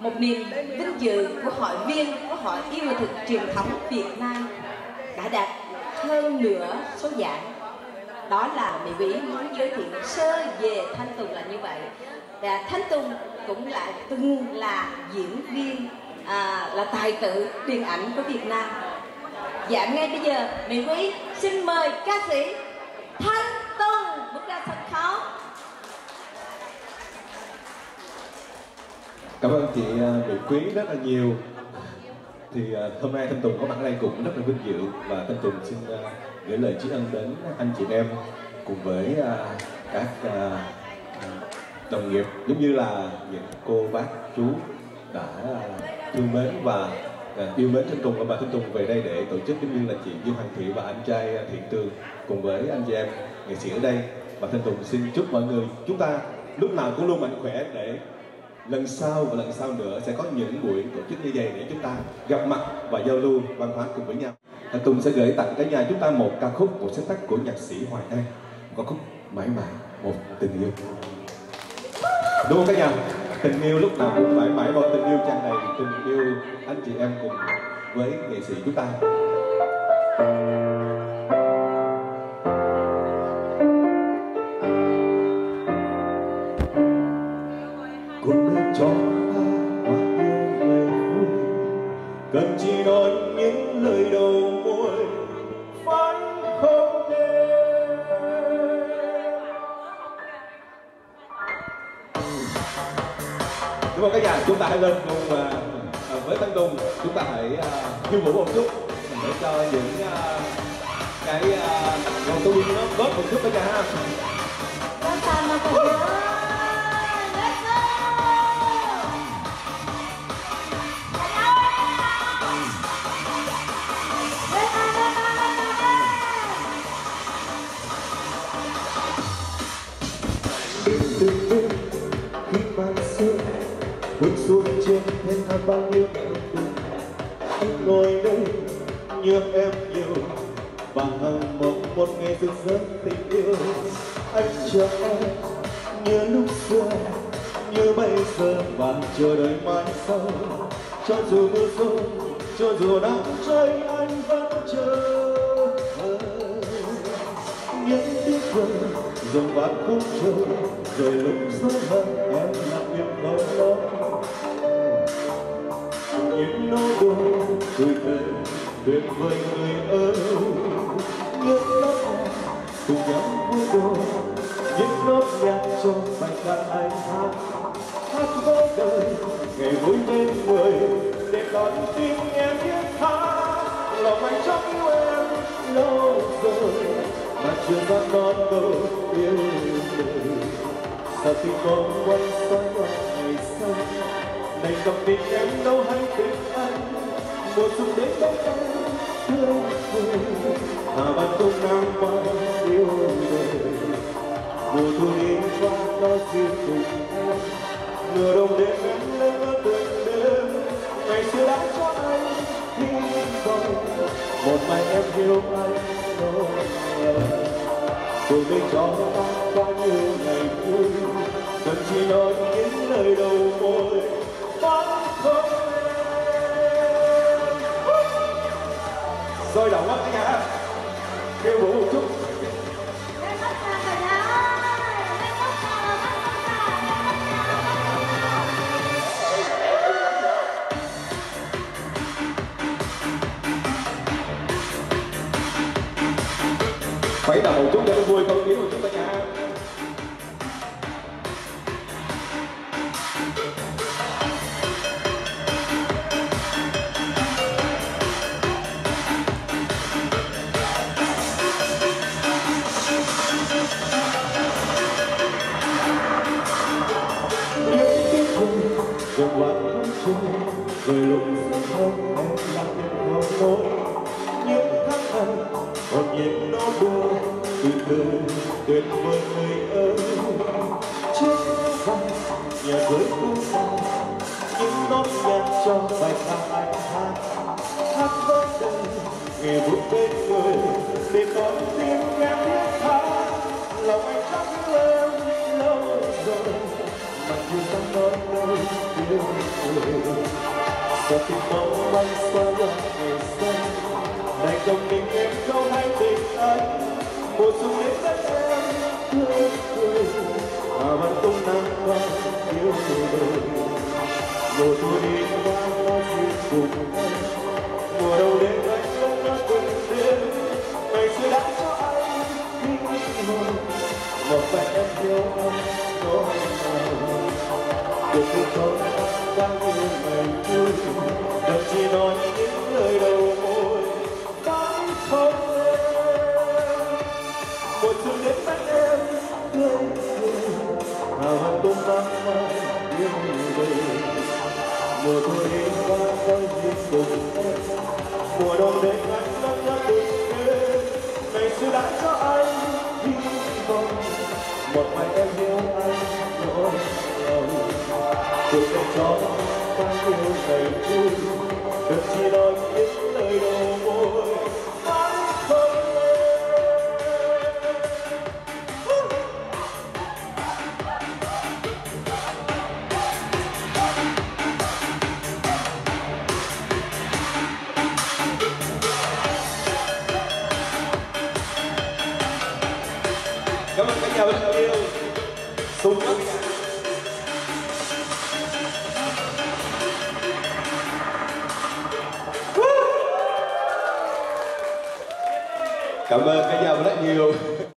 một niềm vinh dự của hội viên của hội yêu nghệ thuật truyền thống Việt Nam đã đạt hơn nửa số giải. Đó là mỹ vĩ muốn giới thiệu sơ về thanh tùng là như vậy. Và thanh tùng cũng là từng là diễn viên à, là tài tử điện ảnh của việt nam. Dạ ngay bây giờ mỹ quý xin mời ca sĩ thanh tùng bước ra sân khấu cảm ơn chị à, Mỹ Quý rất là nhiều. Thì à, hôm nay Thanh Tùng có mặt ở đây cũng rất là vinh dự. Và Thanh Tùng xin à, gửi lời tri ân đến anh chị em cùng với các đồng nghiệp, giống như là những cô bác chú đã thương mến và yêu mến Thanh Tùng. Và bà Thanh Tùng về đây để tổ chức giống như là chị Dương Hoàng Thị và anh trai Thiện Tường cùng với anh chị em nghệ sĩ ở đây. Và Thanh Tùng xin chúc mọi người, chúng ta lúc nào cũng luôn mạnh khỏe để lần sau và lần sau nữa sẽ có những buổi tổ chức như vậy để chúng ta gặp mặt và giao lưu văn hóa cùng với nhau. Anh Tùng sẽ gửi tặng cả nhà chúng ta một ca khúc, một sáng tác của nhạc sĩ Hoài An, ca khúc mãi mãi một tình yêu. Đúng không cả nhà? Tình yêu lúc nào cũng mãi mãi một tình yêu tràn đầy tình yêu anh chị em cùng với nghệ sĩ chúng ta đúng không các nhà chúng ta hãy lên cùng uh, với Tân Tùng chúng ta hãy uh, khiêu vũ một chút để cho những uh, cái uh, tố nó bớt một chút các nhà ha từng đêm khi màn sương bước xuống trên thiên than bao nhiêu eo anh ngồi đây nhớ em nhiều và hằng mộng một ngày rực rỡ tình yêu anh chờ em như lúc xưa như bây giờ và chờ đợi mai sau cho dù mưa rơi cho dù nắng cháy anh vẫn chờ những tiếng cười dòng bát khúc chờ rồi lúc sớm hơn em lặng im nói lo. Những nỗi buồn tuổi thơ tuyệt vời người ơi. Những nốt nhạc cùng nhau vui đùa những nốt nhạc cho bài ca anh hát. Hát với đời, ngày vui bên người, để đón tim em biết tha lòng anh trong yêu em lâu rồi, mà chưa dám giờ thì con quay xoay qua ngày sau. Này gặp tình em đâu hay tình anh, mùa xuân đến bóng em thương người. Hà bạn công nắng qua yêu đời. Mùa thu đến qua ta duyên cùng em, nửa đông đêm em lên ở từng đêm. Ngày xưa đã cho anh hy vọng, một mai em yêu anh rồi rồi đây cho ta quanh phải là một chút để vui không khí một chút cả nhà rồi lúc sớm em làm việc không tuyệt vời người ơi. Trước rằng nhà với cô nào những nốt nhạc cho bài ca anh hát. Hát với đời, nghe vui bên người để con tim nghe thiết tha lòng anh chắc lên lâu rồi mà chưa dám nói nơi yêu người. Giờ tình mong manh xóa lắm ngày xanh này trong mình một vài em yêu anh nói nào cuộc cuộc sống đang như ngày vui đừng chỉ nói những lời đầu môi. Vẫn không lên. một chút đến mắt em tươi cười hào hứng tung tăng mai yêu đời mùa thu đến qua có duyên cùng em nhiêu ngày vui đừng chỉ nói những lời cảm ơn cả nhà rất nhiều.